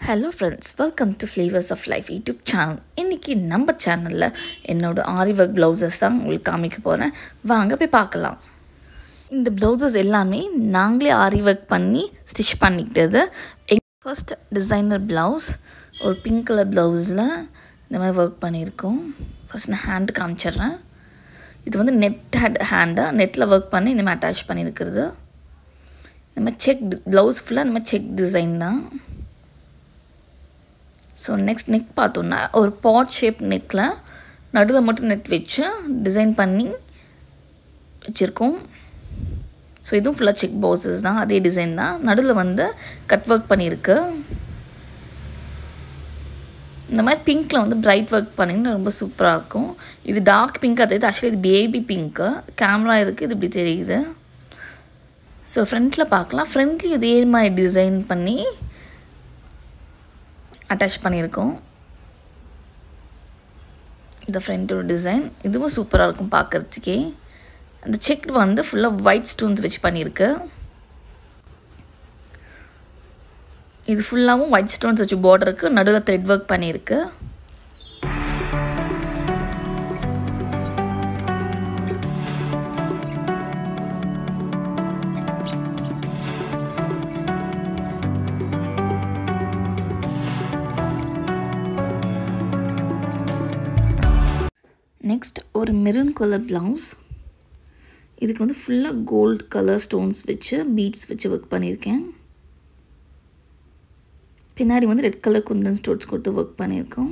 Hello friends welcome to flavours of life YouTube channel இன்றைக்கி நம்ம சேனலில் என்னோட ஆரி ஒர்க் ப்ளவுசஸ் தான் உங்களுக்கு காமிக்க போகிறேன் வாங்க போய் பார்க்கலாம். இந்த ப்ளவுசஸ் எல்லாமே நாங்களே ஆரி ஒர்க் பண்ணி ஸ்டிச் பண்ணிக்கிட்டது எங் ஃபர்ஸ்ட் டிசைனர் ப்ளவுஸ் ஒரு பிங்க் கலர் ப்ளவுஸில் இந்த மாதிரி ஒர்க் பண்ணியிருக்கோம். ஃபஸ்ட் நான் ஹேண்டு காமிச்சிட்றேன். இது வந்து நெட் ஹேட் ஹேண்டை நெட்டில் ஒர்க் பண்ணி இந்த மாதிரி அட்டாச் பண்ணியிருக்கிறது. இந்த மாதிரி செக் ப்ளவுஸ் ஃபுல்லாக இந்த மாதிரி செக் டிசைன் தான். ஸோ நெக்ஸ்ட் நெக் பார்த்தோன்னா ஒரு பாட் ஷேப் நெக்கில் நடுவில் மட்டும் நெட் வச்சு டிசைன் பண்ணி வச்சுருக்கோம். ஸோ இதுவும் ஃபுல்லாக செக் பாக்ஸஸ் தான். அதே டிசைன் தான். நடுவில் வந்து கட் ஒர்க் பண்ணியிருக்கு. இந்த மாதிரி பிங்க்கில் வந்து பிரைட் ஒர்க் பண்ணிங்கன்னா ரொம்ப சூப்பராக இருக்கும். இது டார்க் பிங்க் அது இது ஆக்சுவலி இது பேபி பிங்க்கு கேமரா இருக்குது இது இப்படி தெரியுது. ஸோ ஃப்ரண்ட்டில் பார்க்கலாம். ஃப்ரண்ட்லேயும் இதே மாதிரி டிசைன் பண்ணி அட்டாச் பண்ணியிருக்கோம். இந்த ஃப்ரண்ட்டோட டிசைன் இதுவும் சூப்பராக இருக்கும் பார்க்குறதுக்கே. அந்த செக் வந்து ஃபுல்லாக ஒயிட் ஸ்டோன்ஸ் வச்சு பண்ணியிருக்கு. இது ஃபுல்லாகவும் ஒயிட் ஸ்டோன்ஸ் வச்சு பார்டருக்கு நடுவில் த்ரெட் ஒர்க் பண்ணியிருக்கு. நெக்ஸ்ட் ஒரு மெரூன் கலர் ப்ளவுஸ் இதுக்கு வந்து ஃபுல்லாக கோல்டு கலர் ஸ்டோன்ஸ் வச்சு பீட்ஸ் வச்சு ஒர்க் பண்ணியிருக்கேன். பின்னாடி வந்து ரெட் கலர் குந்தன் ஸ்டோன்ஸ் கொடுத்து ஒர்க் பண்ணியிருக்கோம்.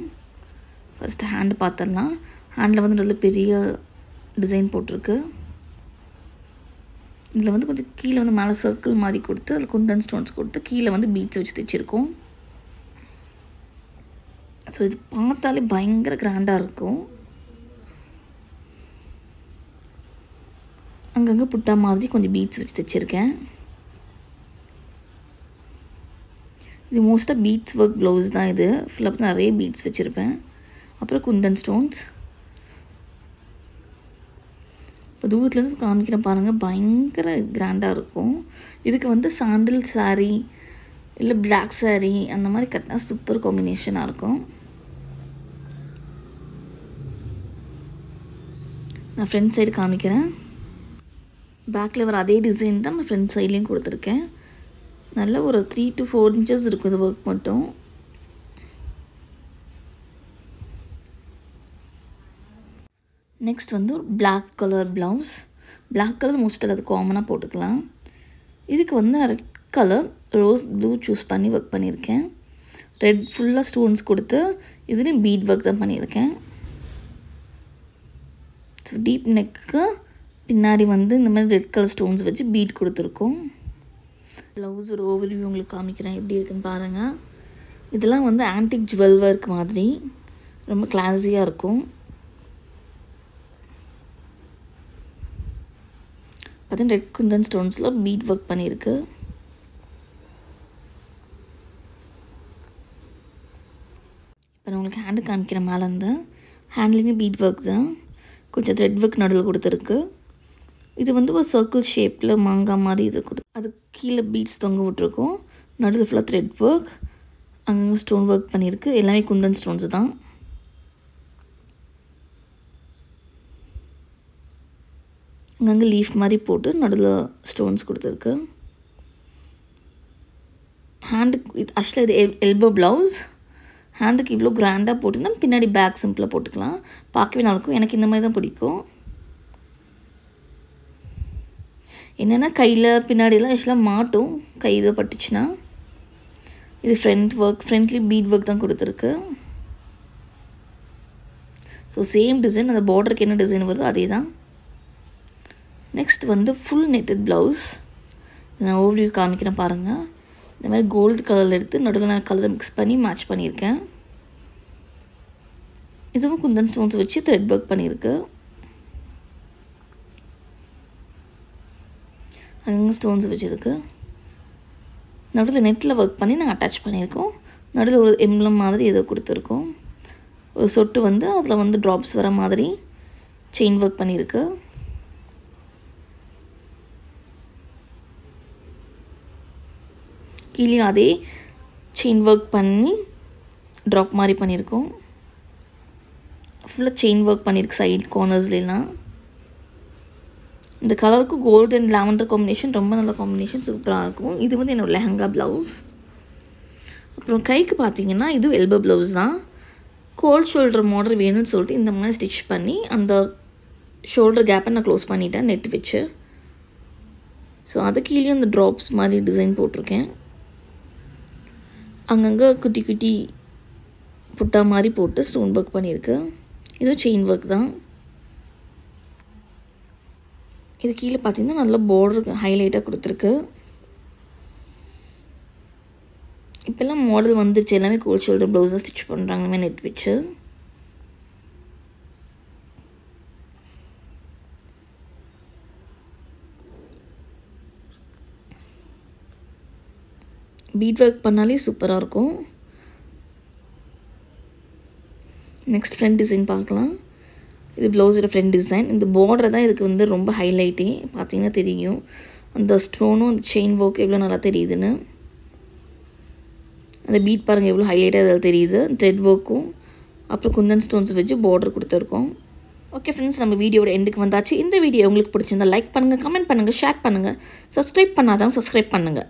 ஃபஸ்ட்டு ஹேண்டு பார்த்துடலாம் ஹேண்டில் வந்து நல்ல பெரிய டிசைன் போட்டிருக்கு. இதில் வந்து கொஞ்சம் கீழே வந்து மேலே சர்க்கிள் மாதிரி கொடுத்து அதில் குந்தன் ஸ்டோன்ஸ் கொடுத்து கீழே வந்து பீட்ஸ் வச்சு தைச்சிருக்கோம். ஸோ இது பார்த்தாலே பயங்கர கிராண்டாக இருக்கும். அங்கங்கே புட்டா மாதிரி கொஞ்சம் பீட்ஸ் வச்சு தைச்சிருக்கேன். இது மோஸ்ட்டாக பீட்ஸ் ஒர்க் ப்ளவுஸ் தான் இது. ஃபுல்லாக நிறைய பீட்ஸ் வச்சுருப்பேன். அப்புறம் குந்தன் ஸ்டோன்ஸ் இப்போ தூரத்துலேருந்து காமிக்கிறேன் பாருங்கள் பயங்கர கிராண்டாக இருக்கும். இதுக்கு வந்து சாண்டில் சாரீ இல்லை பிளாக் சாரீ அந்த மாதிரி கட்டினா சூப்பர் காம்பினேஷனாக இருக்கும். நான் ஃப்ரண்ட் சைடு காமிக்கிறேன். பேக்கில் வர அதே டிசைன் தான் நான் ஃப்ரண்ட் சைட்லேயும் கொடுத்துருக்கேன். நல்ல ஒரு த்ரீ டு ஃபோர் இன்ச்சஸ் இருக்கும் இது ஒர்க் மட்டும். நெக்ஸ்ட் வந்து ஒரு black colour blouse black colour most அது காமனாக போட்டுக்கலாம். இதுக்கு வந்து நான் red colour rose blue choose பண்ணி ஒர்க் பண்ணியிருக்கேன். ரெட் ஃபுல்லாக ஸ்டோன்ஸ் கொடுத்து இதுலேயும் பீட் ஒர்க் தான் பண்ணியிருக்கேன். ஸோ டீப் நெக்கு பின்னாடி வந்து இந்த மாதிரி ரெட் கலர் ஸ்டோன்ஸ் வச்சு பீட் கொடுத்துருக்கோம். ப்ளவுஸோட ஓவர்வியூ உங்களுக்கு காமிக்கிறேன் எப்படி இருக்குன்னு பாருங்கள் இதெல்லாம் வந்து ஆன்டிக் ஜுவல் ஒர்க் மாதிரி. ரொம்ப கிளாஸியாக இருக்கும். பார்த்தீங்கன்னா ரெட் குந்தன் ஸ்டோன்ஸில் பீட் ஒர்க் பண்ணியிருக்கு. இப்போ நான் உங்களுக்கு ஹேண்டு காமிக்கிற மேலேருந்து. ஹேண்ட்லேயுமே பீட் ஒர்க் தான். கொஞ்சம் த்ரெட் ஒர்க் நடுவில் கொடுத்துருக்கு. இது வந்து ஒரு சர்க்கிள் ஷேப்பில் மாங்காய் மாதிரி இது கொடு. அது கீழே பீட்ஸ் தொங்க விட்ருக்கோம் நடுவில் ஃபுல்லாக த்ரெட் ஒர்க் அங்கங்கே ஸ்டோன் ஒர்க் பண்ணியிருக்கு. எல்லாமே குந்தன் ஸ்டோன்ஸ் தான். அங்கங்கே லீஃப் மாதிரி போட்டு நடுவில் ஸ்டோன்ஸ் கொடுத்துருக்கு. ஹேண்டுக்கு இது ஆக்சுவலாக இது எல் எல்போ ப்ளவுஸ் ஹேண்டுக்கு இவ்வளோ கிராண்டாக போட்டுன்னா பின்னாடி பேக் சிம்பிளாக போட்டுக்கலாம். பார்க்கவே நல்லாயிருக்கும் எனக்கு இந்த மாதிரி தான் பிடிக்கும். என்னென்னா கையில் பின்னாடிலாம் ஆக்சுவலாக மாட்டும். கை இதை பட்டுச்சுன்னா. இது front work friendly bead work தான் கொடுத்துருக்கு. ஸோ சேம் டிசைன் அந்த பார்டருக்கு என்ன டிசைன் வருதோ அதே தான் நெக்ஸ்ட் வந்து ஃபுல் நெட்டட் ப்ளவுஸ் நான் ஓவர்வியூ காமிக்கிறேன் பாருங்கள் இந்த மாதிரி கோல்டு கலரில் எடுத்து நடுவில் நான் கலரை மிக்ஸ் பண்ணி மேட்ச் பண்ணியிருக்கேன். இதுவும் குந்தன் ஸ்டோன்ஸ் வச்சு த்ரெட் ஒர்க் பண்ணியிருக்கு. அங்கங்கே ஸ்டோன்ஸ் வச்சுருக்கு. நடுவில் நெட்டில் ஒர்க் பண்ணி நாங்கள் அட்டாச் பண்ணியிருக்கோம். நடுவில் ஒரு எம்ப்ளம் மாதிரி ஏதோ கொடுத்துருக்கோம். ஒரு சொட்டு வந்து அதில் வந்து ட்ராப்ஸ் வர மாதிரி செயின் ஒர்க் பண்ணியிருக்கு. கீழே அதே செயின் ஒர்க் பண்ணி ட்ராப் மாதிரி பண்ணியிருக்கோம். ஃபுல்லாக செயின் ஒர்க் பண்ணியிருக்கு சைட் கார்னர்ஸ்லாம் இந்த கலருக்கும் கோல்டு அண்ட் லாவெண்டர் காம்பினேஷன் ரொம்ப நல்ல காம்பினேஷன் சூப்பராக இருக்கும். இது வந்து என்னோடய லெஹங்கா ப்ளவுஸ் அப்புறம் கைக்கு பார்த்தீங்கன்னா இது எல்போ ப்ளவுஸ் தான். கோல்ட் ஷோல்டர் மாடல் வேணும்னு சொல்லிட்டு இந்த மாதிரி ஸ்டிச் பண்ணி அந்த ஷோல்டர் கேப்பை நான் க்ளோஸ் பண்ணிட்டேன் நெட் வச்சு. ஸோ அது கீழேயும் இந்த ட்ராப்ஸ் மாதிரி டிசைன் போட்டிருக்கேன். அங்கங்கே குட்டி குட்டி புட்டா மாதிரி போட்டு ஸ்டோன் ஒர்க் பண்ணியிருக்கு. இது செயின் ஒர்க் தான். இது கீழே பார்த்தீங்கன்னா நல்ல பார்டர் ஹைலைட்டாக கொடுத்துருக்கு. இப்போல்லாம் மாடல் வந்துருச்சு எல்லாமே கோல் ஷோல்டர் ப்ளவுஸை ஸ்டிச் பண்ணுறாங்க நெட் வச்சு. பீட் ஒர்க் பண்ணாலே சூப்பராக இருக்கும். நெக்ஸ்ட் ஃப்ரண்ட் டிசைன் பார்க்கலாம். இது ப்ளவுஸோட ஃப்ரண்ட் டிசைன் இந்த பார்டர் தான் இதுக்கு வந்து ரொம்ப ஹைலைட்டே பார்த்தீங்கன்னா தெரியும். அந்த ஸ்டோனும் அந்த செயின் ஒர்க் எவ்வளோ நல்லா தெரியுதுன்னு. அந்த பீட் பாருங்கள் எவ்வளோ ஹைலைட்டாக அதில் தெரியுது. த்ரெட் ஒர்க்கும் அப்புறம் குந்தன் ஸ்டோன்ஸ் வச்சு பார்டர் கொடுத்துருக்கோம். ஓகே ஃப்ரெண்ட்ஸ் நம்ம வீடியோட எண்டுக்கு வந்தாச்சு. இந்த வீடியோ உங்களுக்கு பிடிச்சிருந்தா லைக் பண்ணுங்கள் கமெண்ட் பண்ணுங்கள் ஷேர் பண்ணுங்கள் சப்ஸ்கிரைப் பண்ணாதான் சப்ஸ்கிரைப் பண்ணுங்கள்